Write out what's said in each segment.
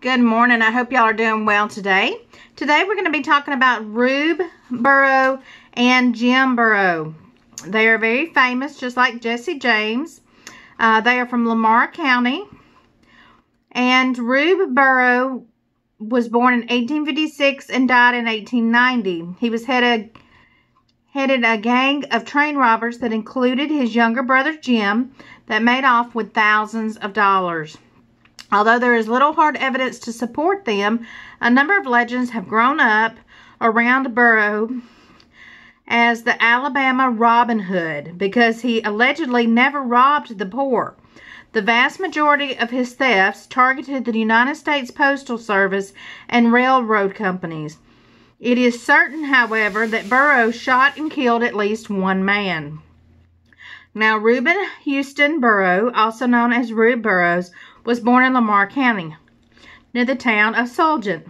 Good morning. I hope y'all are doing well today. Today we're going to be talking about Rube Burrow and Jim Burrow. They are very famous, just like Jesse James. Uh, they are from Lamar County. And Rube Burrow was born in 1856 and died in 1890. He was headed, headed a gang of train robbers that included his younger brother Jim that made off with thousands of dollars. Although there is little hard evidence to support them, a number of legends have grown up around Burrow as the Alabama Robin Hood because he allegedly never robbed the poor. The vast majority of his thefts targeted the United States Postal Service and railroad companies. It is certain, however, that Burrow shot and killed at least one man. Now, Reuben Houston Burrow, also known as Rube Burrows, was born in Lamar County, near the town of Sulligent.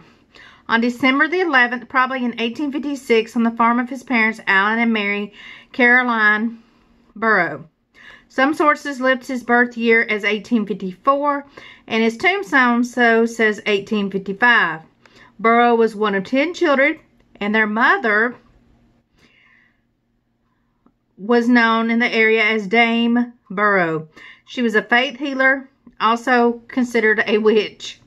On December the 11th, probably in 1856, on the farm of his parents, Allen and Mary Caroline Burrow. Some sources list his birth year as 1854, and his tombstone so says 1855. Burrow was one of 10 children, and their mother was known in the area as Dame Burrow. She was a faith healer, also considered a witch.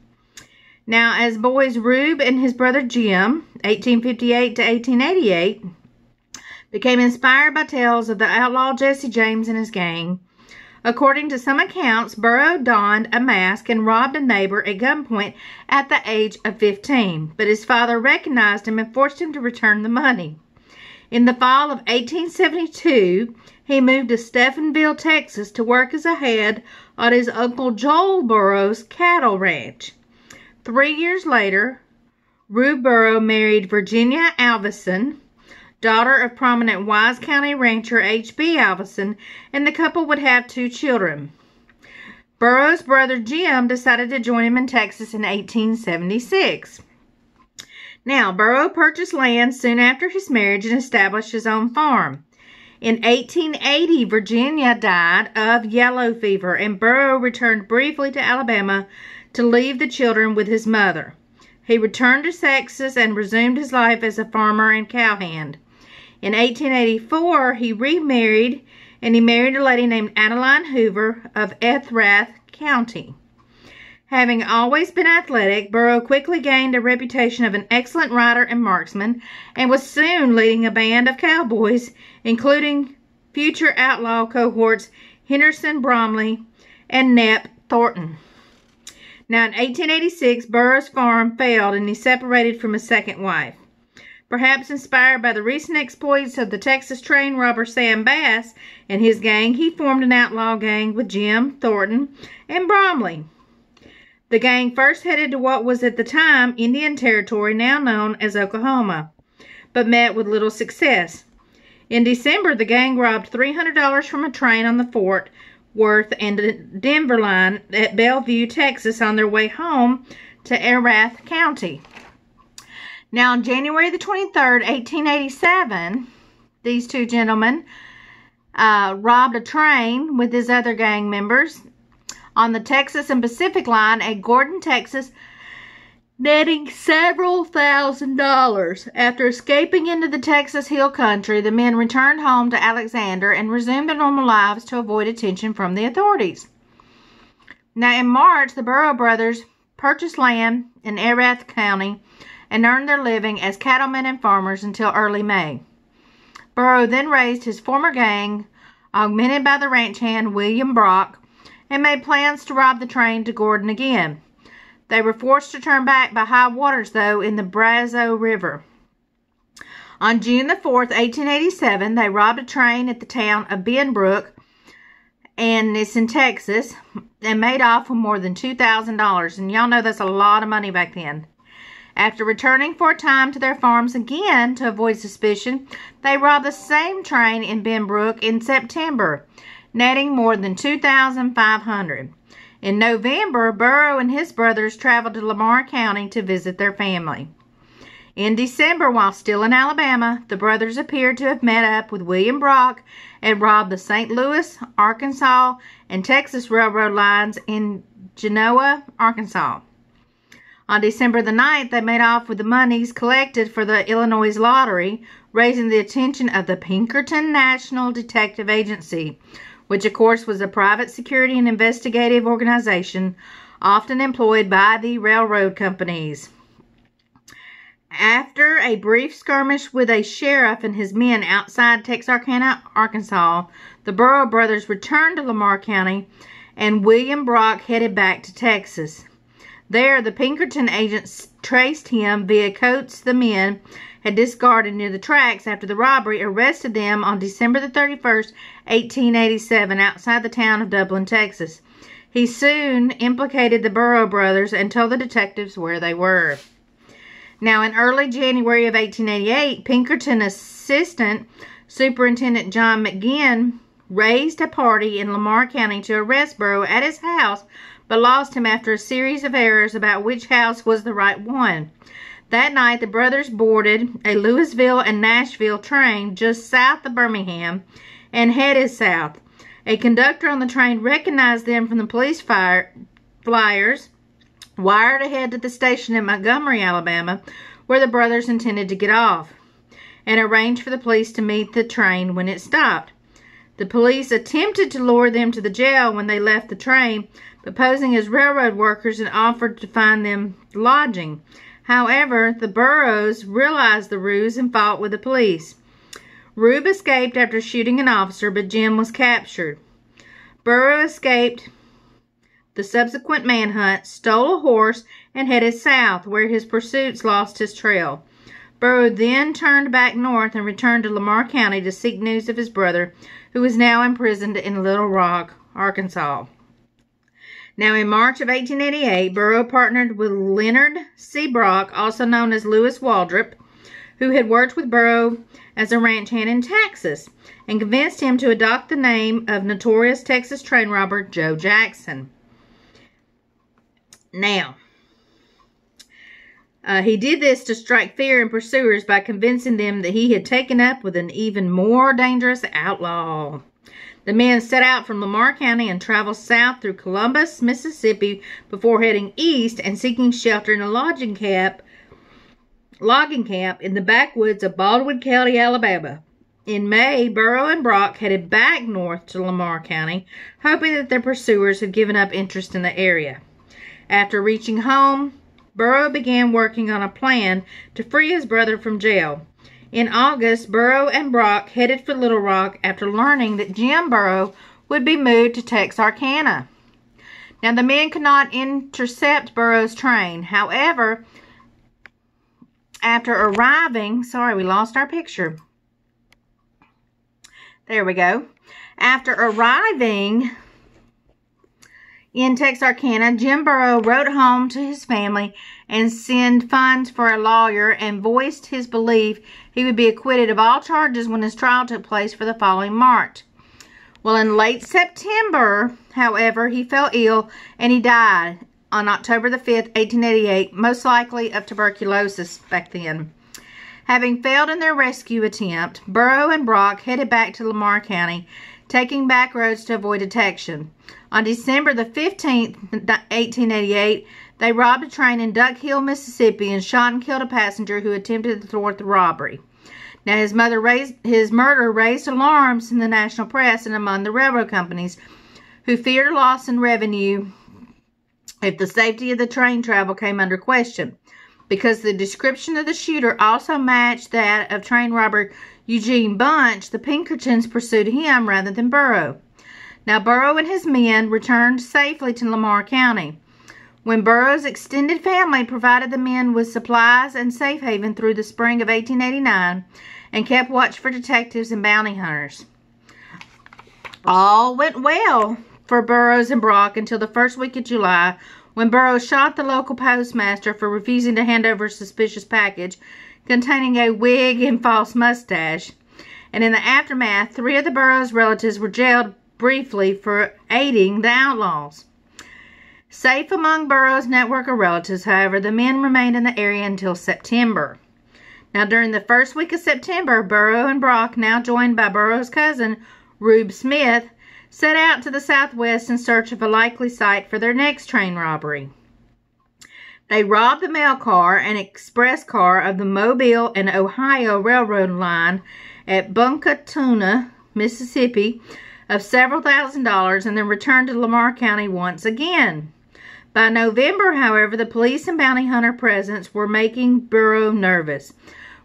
Now, as boys, Rube and his brother Jim, 1858 to 1888, became inspired by tales of the outlaw Jesse James and his gang. According to some accounts, Burrow donned a mask and robbed a neighbor at gunpoint at the age of 15, but his father recognized him and forced him to return the money. In the fall of 1872, he moved to Stephenville, Texas to work as a head on his Uncle Joel Burrow's cattle ranch. Three years later, Rube Burrow married Virginia Alvison, daughter of prominent Wise County rancher H.B. Alvison, and the couple would have two children. Burrow's brother Jim decided to join him in Texas in 1876. Now, Burrow purchased land soon after his marriage and established his own farm. In 1880, Virginia died of yellow fever, and Burrow returned briefly to Alabama to leave the children with his mother. He returned to Texas and resumed his life as a farmer and cowhand. In 1884, he remarried and he married a lady named Adeline Hoover of Erath County. Having always been athletic, Burrow quickly gained a reputation of an excellent rider and marksman and was soon leading a band of cowboys, including future outlaw cohorts Henderson Bromley and Nep Thornton. Now, in 1886, Burrow's farm failed and he separated from his second wife. Perhaps inspired by the recent exploits of the Texas train robber Sam Bass and his gang, he formed an outlaw gang with Jim Thornton and Bromley. The gang first headed to what was at the time Indian Territory, now known as Oklahoma, but met with little success. In December, the gang robbed $300 from a train on the Fort Worth and Denver line at Bellevue, Texas, on their way home to Erath County. Now, on January the 23rd, 1887, these two gentlemen uh, robbed a train with his other gang members on the Texas and Pacific line at Gordon, Texas, netting several thousand dollars. After escaping into the Texas Hill Country, the men returned home to Alexander and resumed their normal lives to avoid attention from the authorities. Now, in March, the Burrow brothers purchased land in Erath County and earned their living as cattlemen and farmers until early May. Burrow then raised his former gang, augmented by the ranch hand William Brock, and made plans to rob the train to Gordon again. They were forced to turn back by high waters, though, in the Brazos River. On June the 4th, 1887, they robbed a train at the town of Benbrook, and it's in Texas, and made off with more than $2,000. And y'all know that's a lot of money back then. After returning for a time to their farms again to avoid suspicion, they robbed the same train in Benbrook in September netting more than 2,500. In November, Burrow and his brothers traveled to Lamar County to visit their family. In December, while still in Alabama, the brothers appeared to have met up with William Brock and robbed the St. Louis, Arkansas, and Texas Railroad lines in Genoa, Arkansas. On December the 9th, they made off with the monies collected for the Illinois lottery, raising the attention of the Pinkerton National Detective Agency, which of course was a private security and investigative organization often employed by the railroad companies. After a brief skirmish with a sheriff and his men outside Texarkana, Arkansas, the Burrow brothers returned to Lamar County and William Brock headed back to Texas. There, the Pinkerton agents traced him via coats the men had discarded near the tracks after the robbery, arrested them on December the 31st, 1887, outside the town of Dublin, Texas. He soon implicated the Burrow brothers and told the detectives where they were. Now, in early January of 1888, Pinkerton Assistant Superintendent John McGinn raised a party in Lamar County to arrest Burrow at his house but lost him after a series of errors about which house was the right one. That night, the brothers boarded a Louisville and Nashville train just south of Birmingham and headed south. A conductor on the train recognized them from the police fire, flyers, wired ahead to the station in Montgomery, Alabama, where the brothers intended to get off, and arranged for the police to meet the train when it stopped. The police attempted to lure them to the jail when they left the train, but posing as railroad workers and offered to find them lodging. However, the Burrows realized the ruse and fought with the police. Rube escaped after shooting an officer, but Jim was captured. Burrow escaped the subsequent manhunt, stole a horse, and headed south, where his pursuits lost his trail. Burrow then turned back north and returned to Lamar County to seek news of his brother, who was now imprisoned in Little Rock, Arkansas. Now, in March of 1888, Burrow partnered with Leonard C. Brock, also known as Lewis Waldrop, who had worked with Burrow as a ranch hand in Texas, and convinced him to adopt the name of notorious Texas train robber Joe Jackson. Now, uh, he did this to strike fear in pursuers by convincing them that he had taken up with an even more dangerous outlaw. The men set out from Lamar County and traveled south through Columbus, Mississippi, before heading east and seeking shelter in a lodging camp, logging camp in the backwoods of Baldwin County, Alabama. In May, Burrow and Brock headed back north to Lamar County, hoping that their pursuers had given up interest in the area. After reaching home, Burrow began working on a plan to free his brother from jail. In August, Burrow and Brock headed for Little Rock after learning that Jim Burrow would be moved to Texarkana. Now, the men could not intercept Burrow's train. However, after arriving, sorry, we lost our picture. There we go. After arriving in Texarkana, Jim Burrow wrote home to his family and sent funds for a lawyer and voiced his belief he would be acquitted of all charges when his trial took place for the following March. Well, in late September, however, he fell ill and he died on October the 5th, 1888, most likely of tuberculosis back then. Having failed in their rescue attempt, Burrow and Brock headed back to Lamar County, taking back roads to avoid detection. On December the 15th, 1888, they robbed a train in Duck Hill, Mississippi, and shot and killed a passenger who attempted to thwart the robbery. Now, his mother raised his murder raised alarms in the national press and among the railroad companies, who feared a loss in revenue if the safety of the train travel came under question, because the description of the shooter also matched that of train robber Eugene Bunch. The Pinkertons pursued him rather than Burrow. Now, Burrow and his men returned safely to Lamar County. When Burrow's extended family provided the men with supplies and safe haven through the spring of 1889 and kept watch for detectives and bounty hunters. All went well for Burrows and Brock until the first week of July when Burrows shot the local postmaster for refusing to hand over a suspicious package containing a wig and false mustache. And in the aftermath, three of the Burrows relatives were jailed briefly for aiding the outlaws. Safe among Burrow's network of relatives, however, the men remained in the area until September. Now, during the first week of September, Burrow and Brock, now joined by Burrow's cousin, Rube Smith, set out to the southwest in search of a likely site for their next train robbery. They robbed the mail car and express car of the Mobile and Ohio Railroad line at Buckatunna, Mississippi, of several thousand dollars and then returned to Lamar County once again. By November, however, the police and bounty hunter presence were making Burrow nervous.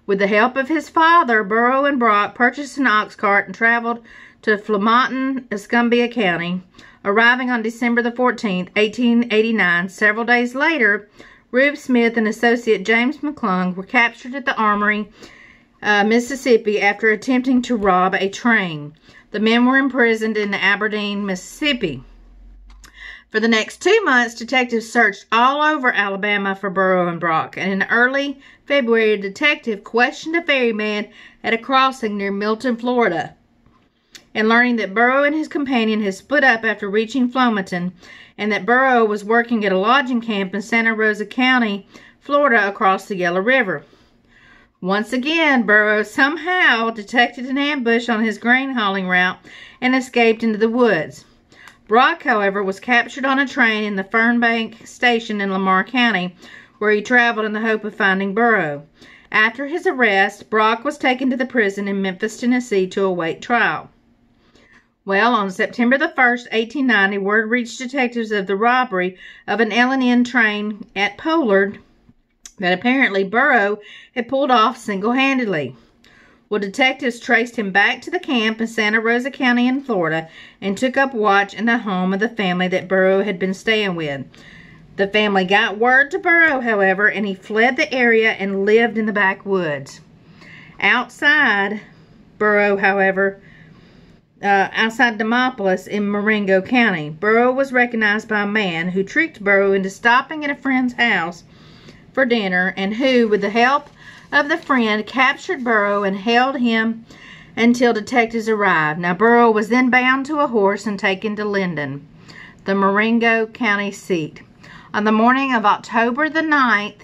With the help of his father, Burrow and Brock purchased an ox cart and traveled to Flomaton, Escambia County. Arriving on December the 14th, 1889, several days later, Rube Smith and associate James McClung were captured at the Amory, uh, Mississippi, after attempting to rob a train. The men were imprisoned in Aberdeen, Mississippi. For the next two months, detectives searched all over Alabama for Burrow and Brock, and in early February, a detective questioned a ferryman at a crossing near Milton, Florida. And learning that Burrow and his companion had split up after reaching Flomaton, and that Burrow was working at a lodging camp in Santa Rosa County, Florida, across the Yellow River. Once again, Burrow somehow detected an ambush on his grain hauling route and escaped into the woods. Brock, however, was captured on a train in the Fernbank station in Lamar County, where he traveled in the hope of finding Burrow. After his arrest, Brock was taken to the prison in Memphis, Tennessee to await trial. Well, on September the 1st, 1890, word reached detectives of the robbery of an L&N train at Pollard that apparently Burrow had pulled off single-handedly. Well, detectives traced him back to the camp in Santa Rosa County in Florida and took up watch in the home of the family that Burrow had been staying with. The family got word to Burrow, however, and he fled the area and lived in the backwoods. Outside Burrow, however, uh, outside Demopolis in Marengo County, Burrow was recognized by a man who tricked Burrow into stopping at a friend's house for dinner and who, with the help of the friend, captured Burrow and held him until detectives arrived. Now, Burrow was then bound to a horse and taken to Linden, the Marengo County seat. On the morning of October the 9th,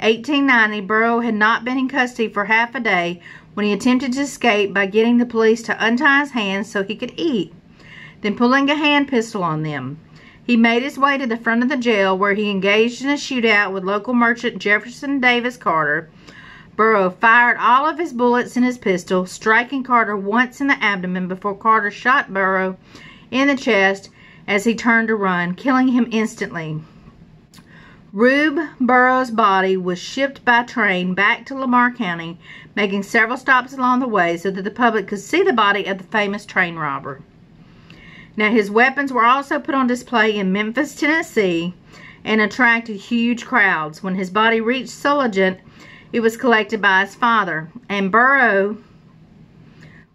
1890, Burrow had not been in custody for half a day when he attempted to escape by getting the police to untie his hands so he could eat, then pulling a hand pistol on them. He made his way to the front of the jail where he engaged in a shootout with local merchant Jefferson Davis Carter. Burrow fired all of his bullets in his pistol, striking Carter once in the abdomen before Carter shot Burrow in the chest as he turned to run, killing him instantly. Rube Burrow's body was shipped by train back to Lamar County, making several stops along the way so that the public could see the body of the famous train robber. Now, his weapons were also put on display in Memphis, Tennessee, and attracted huge crowds. When his body reached Sulligent, it was collected by his father, and Burrow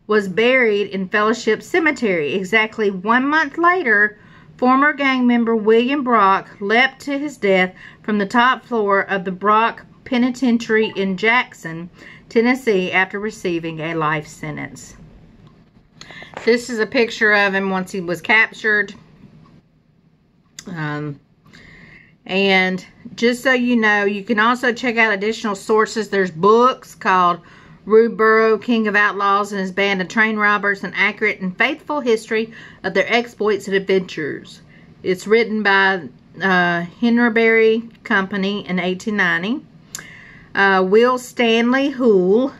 was buried in Fellowship Cemetery. Exactly one month later, former gang member William Brock leapt to his death from the top floor of the Brock Penitentiary in Jackson, Tennessee, after receiving a life sentence. This is a picture of him once he was captured. Um, and just so you know, you can also check out additional sources. There's books called Rube Burrow, King of Outlaws and his band of train robbers, an accurate and faithful history of their exploits and adventures. It's written by uh, Henneberry Company in 1890. Uh, Will Stanley Hoole,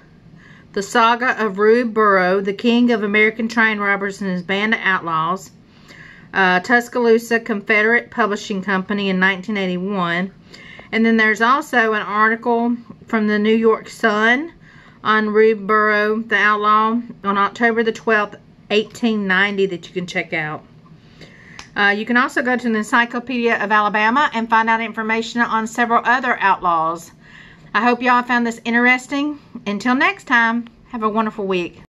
The Saga of Rube Burrow, the King of American Train Robbers and his Band of Outlaws. Uh, Tuscaloosa Confederate Publishing Company in 1981. And then there's also an article from the New York Sun on Rube Burrow, the outlaw, on October the 12th, 1890 that you can check out. Uh, you can also go to the Encyclopedia of Alabama and find out information on several other outlaws. I hope y'all found this interesting. Until next time, have a wonderful week.